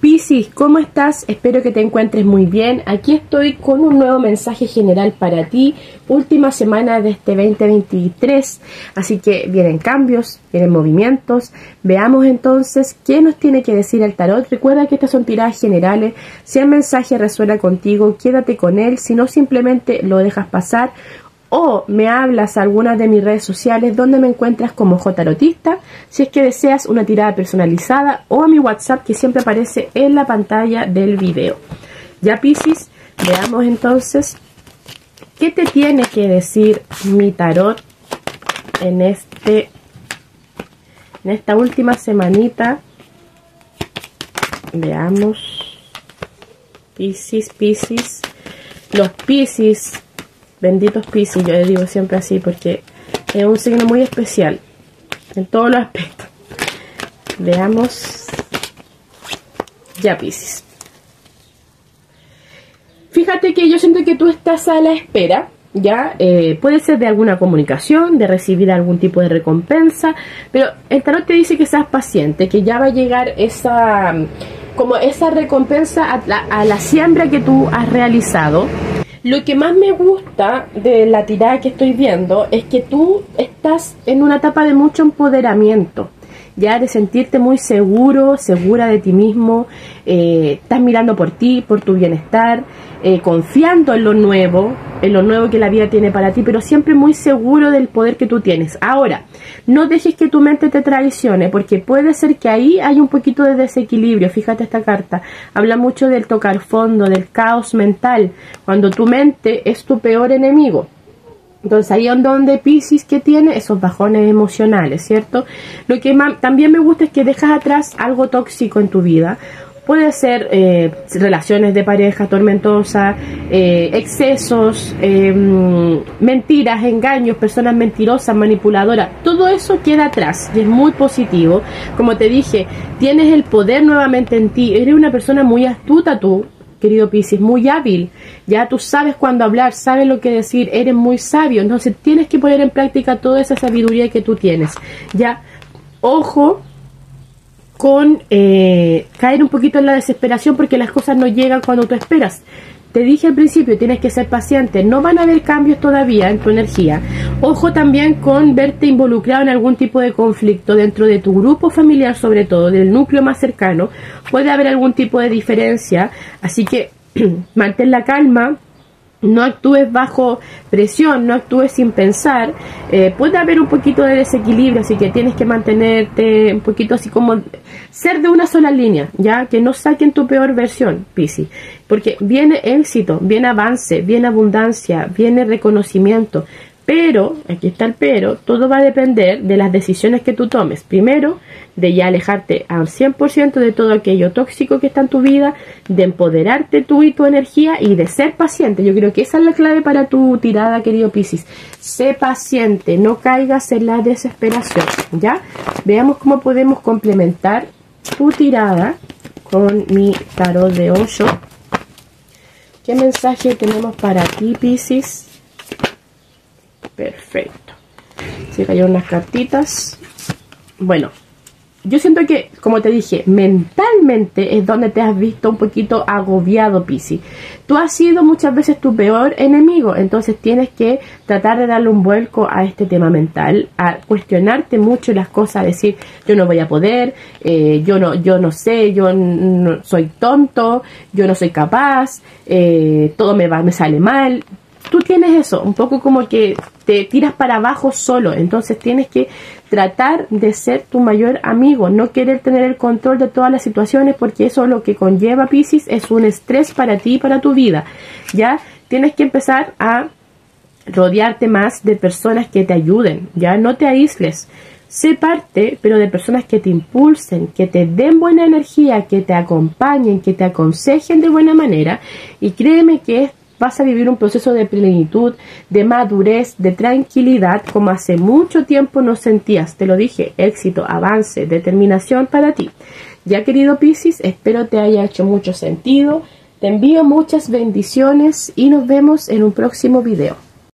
Piscis, ¿cómo estás? Espero que te encuentres muy bien. Aquí estoy con un nuevo mensaje general para ti. Última semana de este 2023. Así que vienen cambios, vienen movimientos. Veamos entonces qué nos tiene que decir el tarot. Recuerda que estas son tiradas generales. Si el mensaje resuena contigo, quédate con él. Si no, simplemente lo dejas pasar o me hablas a algunas de mis redes sociales donde me encuentras como Jtarotista si es que deseas una tirada personalizada o a mi WhatsApp que siempre aparece en la pantalla del video. Ya Piscis, veamos entonces qué te tiene que decir mi tarot en este en esta última semanita. Veamos. Piscis, Piscis. Los Piscis Benditos Piscis, yo le digo siempre así porque es un signo muy especial en todos los aspectos. Veamos. Ya, Piscis. Fíjate que yo siento que tú estás a la espera, ¿ya? Eh, puede ser de alguna comunicación, de recibir algún tipo de recompensa, pero el tarot te dice que seas paciente, que ya va a llegar esa, como esa recompensa a la siembra que tú has realizado lo que más me gusta de la tirada que estoy viendo es que tú estás en una etapa de mucho empoderamiento, ya de sentirte muy seguro, segura de ti mismo, eh, estás mirando por ti, por tu bienestar, eh, confiando en lo nuevo, en lo nuevo que la vida tiene para ti, pero siempre muy seguro del poder que tú tienes. Ahora, no dejes que tu mente te traicione, porque puede ser que ahí hay un poquito de desequilibrio. Fíjate esta carta, habla mucho del tocar fondo, del caos mental, cuando tu mente es tu peor enemigo. Entonces ahí es donde Pisces que tiene esos bajones emocionales, ¿cierto? Lo que también me gusta es que dejas atrás algo tóxico en tu vida Puede ser eh, relaciones de pareja tormentosas, eh, excesos, em, mentiras, engaños, personas mentirosas, manipuladoras. Todo eso queda atrás y es muy positivo. Como te dije, tienes el poder nuevamente en ti. Eres una persona muy astuta tú, querido Piscis, muy hábil. Ya tú sabes cuándo hablar, sabes lo que decir, eres muy sabio. Entonces tienes que poner en práctica toda esa sabiduría que tú tienes. Ya, ojo con eh, caer un poquito en la desesperación porque las cosas no llegan cuando tú esperas. Te dije al principio, tienes que ser paciente, no van a haber cambios todavía en tu energía. Ojo también con verte involucrado en algún tipo de conflicto dentro de tu grupo familiar, sobre todo, del núcleo más cercano. Puede haber algún tipo de diferencia, así que mantén la calma, no actúes bajo presión, no actúes sin pensar, eh, puede haber un poquito de desequilibrio, así que tienes que mantenerte un poquito así como ser de una sola línea, ya que no saquen tu peor versión, Pisi, porque viene éxito, viene avance, viene abundancia, viene reconocimiento, pero, aquí está el pero, todo va a depender de las decisiones que tú tomes. Primero, de ya alejarte al 100% de todo aquello tóxico que está en tu vida, de empoderarte tú y tu energía y de ser paciente. Yo creo que esa es la clave para tu tirada, querido Piscis. Sé paciente, no caigas en la desesperación, ¿ya? Veamos cómo podemos complementar tu tirada con mi tarot de 8. ¿Qué mensaje tenemos para ti, Piscis? Perfecto. Se cayeron unas cartitas. Bueno, yo siento que, como te dije, mentalmente es donde te has visto un poquito agobiado, Pisi. Tú has sido muchas veces tu peor enemigo, entonces tienes que tratar de darle un vuelco a este tema mental, a cuestionarte mucho las cosas, a decir, yo no voy a poder, eh, yo no, yo no sé, yo no, soy tonto, yo no soy capaz, eh, todo me va, me sale mal tú tienes eso, un poco como que te tiras para abajo solo, entonces tienes que tratar de ser tu mayor amigo, no querer tener el control de todas las situaciones porque eso lo que conlleva Pisces es un estrés para ti y para tu vida. Ya tienes que empezar a rodearte más de personas que te ayuden, ya no te aísles. Sé parte, pero de personas que te impulsen, que te den buena energía, que te acompañen, que te aconsejen de buena manera. Y créeme que vas a vivir un proceso de plenitud, de madurez, de tranquilidad, como hace mucho tiempo no sentías. Te lo dije, éxito, avance, determinación para ti. Ya querido Piscis, espero te haya hecho mucho sentido. Te envío muchas bendiciones y nos vemos en un próximo video.